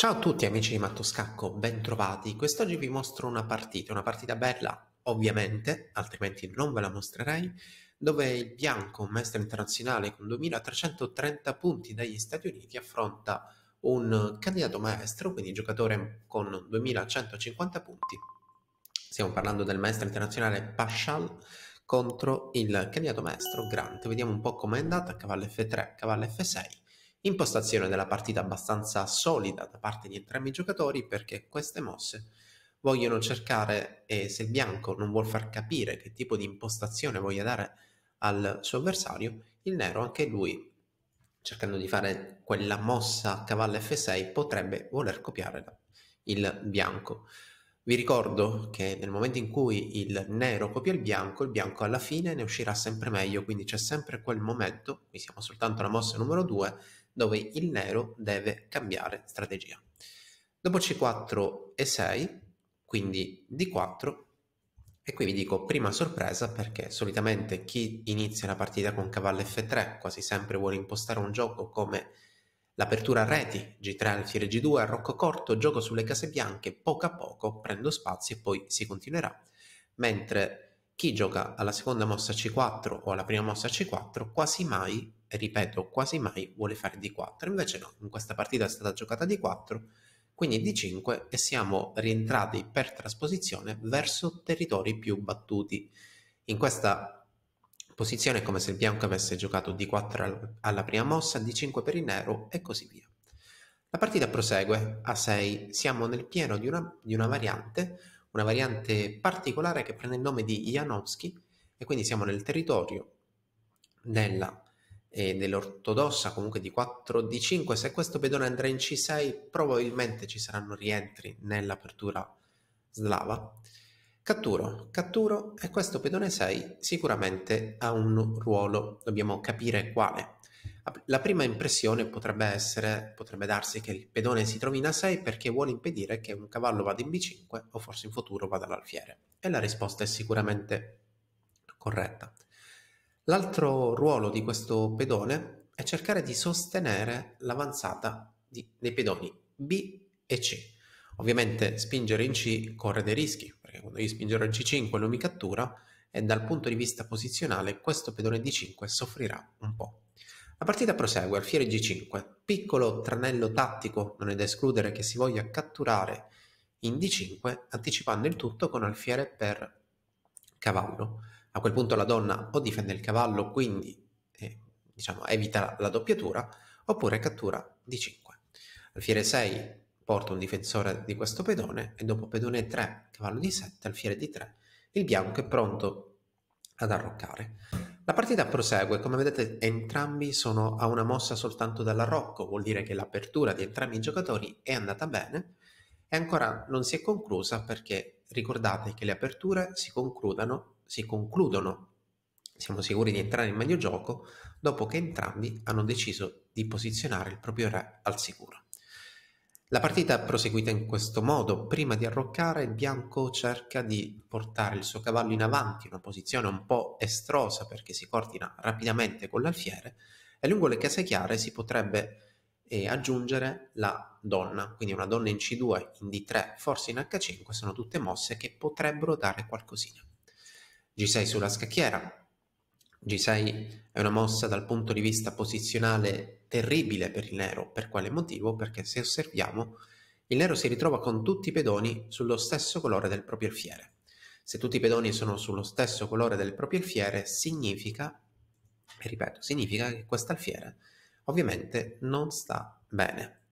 Ciao a tutti amici di Mattoscacco, bentrovati. Quest'oggi vi mostro una partita, una partita bella, ovviamente, altrimenti non ve la mostrerei, dove il bianco, un maestro internazionale con 2330 punti dagli Stati Uniti, affronta un candidato maestro, quindi giocatore con 2150 punti. Stiamo parlando del maestro internazionale Pashal contro il candidato maestro Grant. Vediamo un po' com'è andata, cavallo F3, cavallo F6 Impostazione della partita abbastanza solida da parte di entrambi i giocatori perché queste mosse vogliono cercare, e se il bianco non vuol far capire che tipo di impostazione voglia dare al suo avversario, il nero anche lui, cercando di fare quella mossa a cavallo F6, potrebbe voler copiare il bianco. Vi ricordo che nel momento in cui il nero copia il bianco, il bianco alla fine ne uscirà sempre meglio, quindi c'è sempre quel momento, qui siamo soltanto alla mossa numero 2, dove il nero deve cambiare strategia. Dopo C4 e 6, quindi D4, e qui vi dico prima sorpresa perché solitamente chi inizia la partita con cavallo F3 quasi sempre vuole impostare un gioco come L'apertura a reti, G3 alfiere G2, arrocco corto, gioco sulle case bianche, poco a poco prendo spazi e poi si continuerà. Mentre chi gioca alla seconda mossa C4 o alla prima mossa C4 quasi mai, ripeto, quasi mai vuole fare D4. Invece no, in questa partita è stata giocata D4, quindi D5 e siamo rientrati per trasposizione verso territori più battuti. In questa Posizione è come se il bianco avesse giocato d4 alla prima mossa, d5 per il nero e così via. La partita prosegue a 6, siamo nel pieno di una, di una variante, una variante particolare che prende il nome di Janowski e quindi siamo nel territorio della, eh, dell'ortodossa comunque di 4 d 5 se questo pedone andrà in c6 probabilmente ci saranno rientri nell'apertura slava Catturo, catturo e questo pedone 6 sicuramente ha un ruolo, dobbiamo capire quale. La prima impressione potrebbe essere, potrebbe darsi che il pedone si trovi in A6 perché vuole impedire che un cavallo vada in B5 o forse in futuro vada all'alfiere. E la risposta è sicuramente corretta. L'altro ruolo di questo pedone è cercare di sostenere l'avanzata di, dei pedoni B e C. Ovviamente spingere in C corre dei rischi, perché quando io spingerò in C5 lui mi cattura e dal punto di vista posizionale questo pedone D5 soffrirà un po'. La partita prosegue, alfiere G5, piccolo tranello tattico, non è da escludere che si voglia catturare in D5 anticipando il tutto con alfiere per cavallo. A quel punto la donna o difende il cavallo, quindi eh, diciamo, evita la doppiatura, oppure cattura D5. Alfiere 6 porta un difensore di questo pedone e dopo pedone 3, cavallo di 7, alfiere di 3, il bianco è pronto ad arroccare. La partita prosegue, come vedete entrambi sono a una mossa soltanto dall'arrocco, vuol dire che l'apertura di entrambi i giocatori è andata bene e ancora non si è conclusa perché ricordate che le aperture si concludono, si concludono siamo sicuri di entrare in meglio gioco dopo che entrambi hanno deciso di posizionare il proprio re al sicuro. La partita è proseguita in questo modo: prima di arroccare bianco cerca di portare il suo cavallo in avanti, una posizione un po' estrosa perché si coordina rapidamente con l'alfiere, e lungo le case chiare si potrebbe eh, aggiungere la donna, quindi una donna in C2, in D3, forse in H5, sono tutte mosse che potrebbero dare qualcosina. G6 sulla scacchiera, G6 è una mossa dal punto di vista posizionale terribile per il nero. Per quale motivo? Perché se osserviamo, il nero si ritrova con tutti i pedoni sullo stesso colore del proprio alfiere. Se tutti i pedoni sono sullo stesso colore del proprio alfiere, significa, ripeto, significa che quest'alfiere ovviamente non sta bene.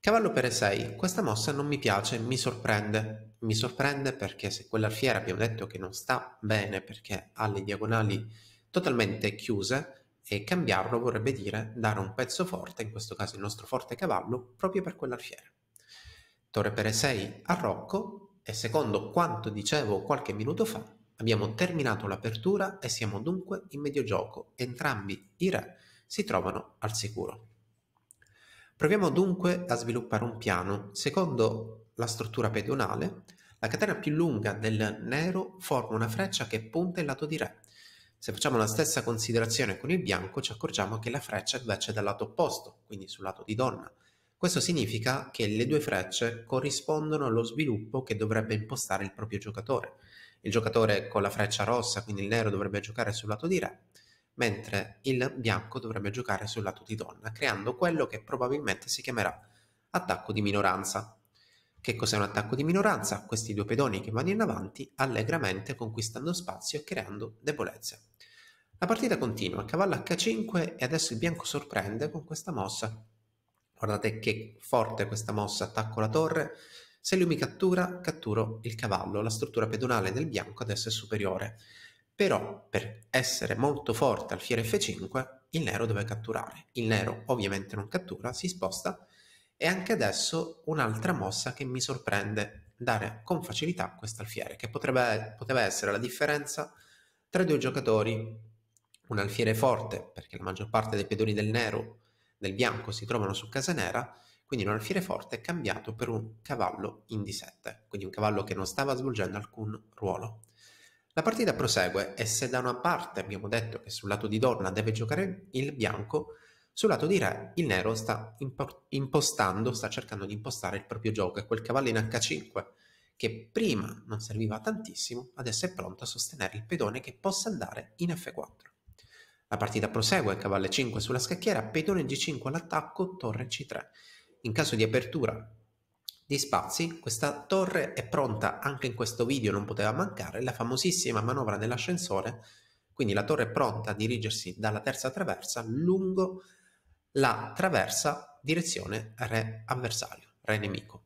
Cavallo per E6, questa mossa non mi piace, mi sorprende. Mi sorprende perché se quell'alfiere abbiamo detto che non sta bene perché ha le diagonali totalmente chiuse e cambiarlo vorrebbe dire dare un pezzo forte, in questo caso il nostro forte cavallo, proprio per quell'alfiere. Torre per E6 a Rocco e secondo quanto dicevo qualche minuto fa abbiamo terminato l'apertura e siamo dunque in medio gioco, entrambi i re si trovano al sicuro. Proviamo dunque a sviluppare un piano. Secondo la struttura pedonale, la catena più lunga del nero forma una freccia che punta il lato di re, se facciamo la stessa considerazione con il bianco ci accorgiamo che la freccia invece è dal lato opposto, quindi sul lato di donna. Questo significa che le due frecce corrispondono allo sviluppo che dovrebbe impostare il proprio giocatore. Il giocatore con la freccia rossa, quindi il nero, dovrebbe giocare sul lato di re, mentre il bianco dovrebbe giocare sul lato di donna, creando quello che probabilmente si chiamerà attacco di minoranza. Che cos'è un attacco di minoranza? Questi due pedoni che vanno in avanti allegramente conquistando spazio e creando debolezze. La partita continua, cavallo H5 e adesso il bianco sorprende con questa mossa Guardate che forte questa mossa, attacco la torre. Se lui mi cattura, catturo il cavallo. La struttura pedonale del bianco adesso è superiore. Però per essere molto forte al fiere F5, il nero deve catturare. Il nero ovviamente non cattura, si sposta. E anche adesso un'altra mossa che mi sorprende dare con facilità questo alfiere, che potrebbe, poteva essere la differenza tra i due giocatori. Un alfiere forte, perché la maggior parte dei pedoni del nero del bianco si trovano su casa nera, quindi un alfiere forte è cambiato per un cavallo in D7, quindi un cavallo che non stava svolgendo alcun ruolo. La partita prosegue e se da una parte abbiamo detto che sul lato di donna deve giocare il bianco, sul lato di re il nero sta impostando, sta cercando di impostare il proprio gioco e quel cavallo in H5 che prima non serviva tantissimo, adesso è pronto a sostenere il pedone che possa andare in F4. La partita prosegue, cavallo 5 sulla scacchiera, pedone G5 all'attacco, torre C3. In caso di apertura di spazi, questa torre è pronta anche in questo video, non poteva mancare, la famosissima manovra dell'ascensore, quindi la torre è pronta a dirigersi dalla terza traversa lungo la traversa direzione re avversario, re nemico.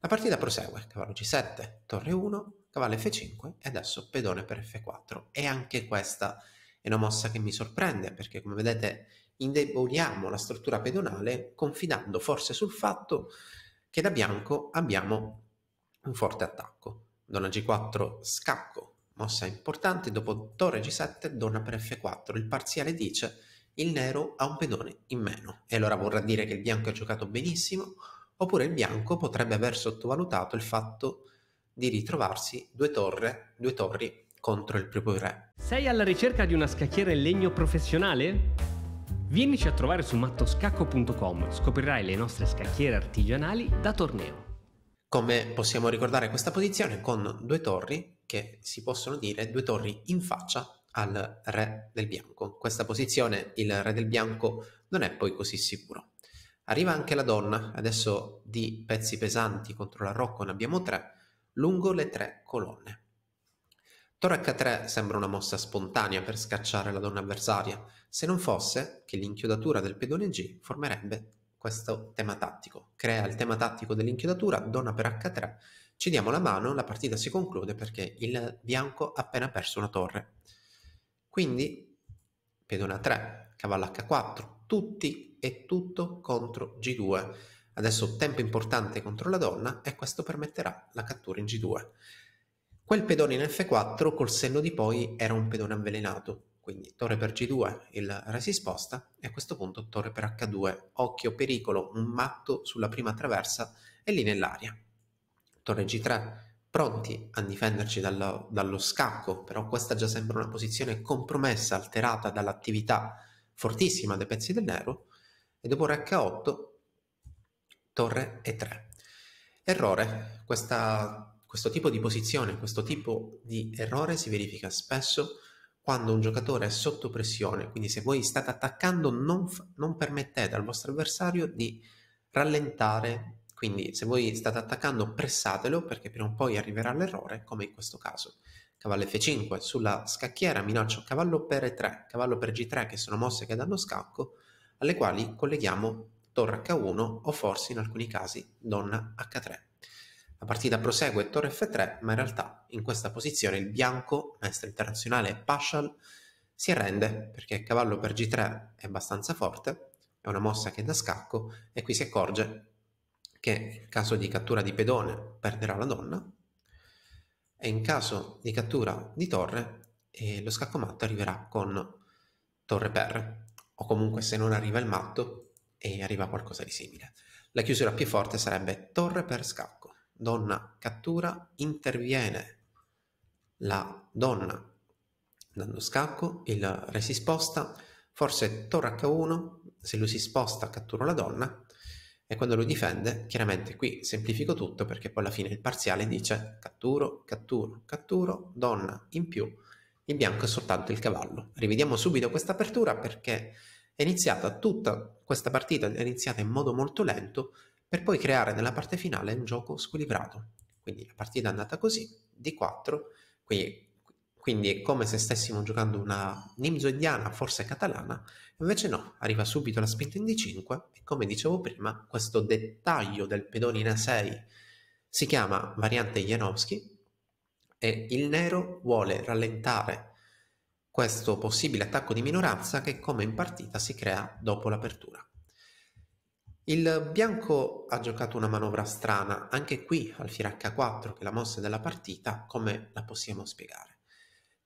La partita prosegue, cavallo G7, torre 1, cavallo F5 e adesso pedone per F4 e anche questa è una mossa che mi sorprende perché, come vedete, indeboliamo la struttura pedonale confidando forse sul fatto che da bianco abbiamo un forte attacco. Donna G4 scacco, mossa importante, dopo torre G7 donna per F4. Il parziale dice il nero ha un pedone in meno e allora vorrà dire che il bianco ha giocato benissimo oppure il bianco potrebbe aver sottovalutato il fatto di ritrovarsi due, torre, due torri contro il proprio re. Sei alla ricerca di una scacchiera in legno professionale? Vienici a trovare su mattoscacco.com, scoprirai le nostre scacchiere artigianali da torneo. Come possiamo ricordare questa posizione con due torri che si possono dire due torri in faccia al re del bianco. Questa posizione il re del bianco non è poi così sicuro. Arriva anche la donna, adesso di pezzi pesanti contro la Rocco ne abbiamo tre, lungo le tre colonne. Torre H3 sembra una mossa spontanea per scacciare la donna avversaria, se non fosse che l'inchiodatura del pedone G formerebbe questo tema tattico. Crea il tema tattico dell'inchiodatura, donna per H3, ci diamo la mano, la partita si conclude perché il bianco ha appena perso una torre. Quindi pedone A3, cavallo H4, tutti e tutto contro G2. Adesso tempo importante contro la donna e questo permetterà la cattura in G2. Quel pedone in F4 col senno di poi era un pedone avvelenato, quindi torre per G2, il re si sposta e a questo punto torre per H2, occhio pericolo, un matto sulla prima traversa e lì nell'aria. Torre G3, pronti a difenderci dallo, dallo scacco, però questa già sembra una posizione compromessa, alterata dall'attività fortissima dei pezzi del nero, e dopo re H8, torre E3. Errore, questa questo tipo di posizione, questo tipo di errore si verifica spesso quando un giocatore è sotto pressione, quindi se voi state attaccando non, non permettete al vostro avversario di rallentare, quindi se voi state attaccando pressatelo perché prima o poi arriverà l'errore, come in questo caso. Cavallo F5 sulla scacchiera minaccio cavallo per E3, cavallo per G3 che sono mosse che danno scacco, alle quali colleghiamo torre H1 o forse in alcuni casi donna H3. La partita prosegue torre F3, ma in realtà in questa posizione il bianco, maestro internazionale Paschal, si arrende perché cavallo per G3 è abbastanza forte, è una mossa che dà scacco e qui si accorge che in caso di cattura di pedone perderà la donna e in caso di cattura di torre eh, lo scacco matto arriverà con torre per o comunque se non arriva il matto e arriva qualcosa di simile. La chiusura più forte sarebbe torre per scacco donna cattura, interviene la donna dando scacco, il re si sposta, forse torre H1, se lui si sposta catturo la donna e quando lui difende, chiaramente qui semplifico tutto perché poi alla fine il parziale dice catturo, catturo, catturo, donna in più, il bianco è soltanto il cavallo. Rivediamo subito questa apertura perché è iniziata tutta questa partita, è iniziata in modo molto lento per poi creare nella parte finale un gioco squilibrato. Quindi la partita è andata così, di 4, quindi quindi è come se stessimo giocando una Nimzo indiana, forse catalana, invece no, arriva subito la spinta in D5 e come dicevo prima, questo dettaglio del pedone in A6 si chiama variante Janowski e il nero vuole rallentare questo possibile attacco di minoranza che come in partita si crea dopo l'apertura. Il bianco ha giocato una manovra strana, anche qui al fiere H4 che è la mossa della partita, come la possiamo spiegare?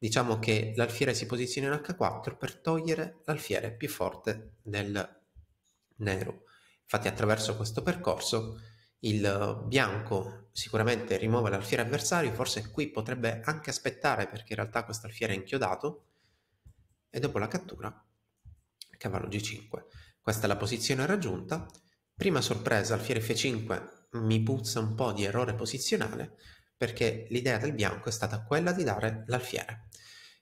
Diciamo che l'alfiere si posiziona in H4 per togliere l'alfiere più forte del nero. Infatti attraverso questo percorso il bianco sicuramente rimuove l'alfiere avversario, forse qui potrebbe anche aspettare perché in realtà questo alfiere è inchiodato e dopo la cattura cavallo G5. Questa è la posizione raggiunta. Prima sorpresa, alfiere F5 mi puzza un po' di errore posizionale, perché l'idea del bianco è stata quella di dare l'alfiere.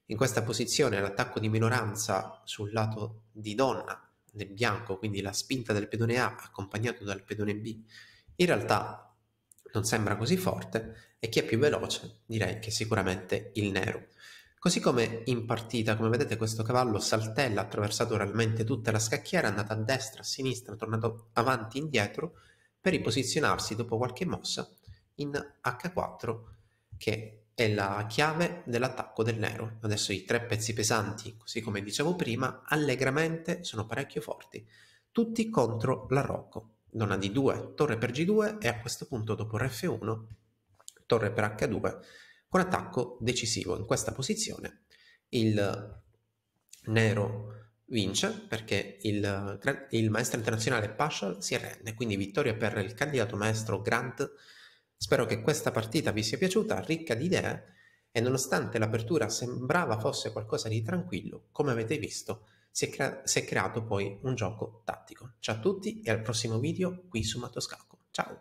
In questa posizione l'attacco di minoranza sul lato di donna del bianco, quindi la spinta del pedone A accompagnato dal pedone B, in realtà non sembra così forte e chi è più veloce direi che sicuramente il nero. Così come in partita, come vedete questo cavallo saltella, ha attraversato realmente tutta la scacchiera, è andato a destra, a sinistra, è tornato avanti e indietro per riposizionarsi dopo qualche mossa in H4 che è la chiave dell'attacco del nero. Adesso i tre pezzi pesanti, così come dicevo prima, allegramente sono parecchio forti, tutti contro l'arrocco. Donna D2, torre per G2 e a questo punto dopo F1, torre per H2, con attacco decisivo. In questa posizione il nero vince perché il, il maestro internazionale Paschal si arrende, quindi vittoria per il candidato maestro Grant Spero che questa partita vi sia piaciuta, ricca di idee e nonostante l'apertura sembrava fosse qualcosa di tranquillo, come avete visto, si è, crea- si è creato poi un gioco tattico. Ciao a tutti e al prossimo video qui su Matoscacco. Ciao!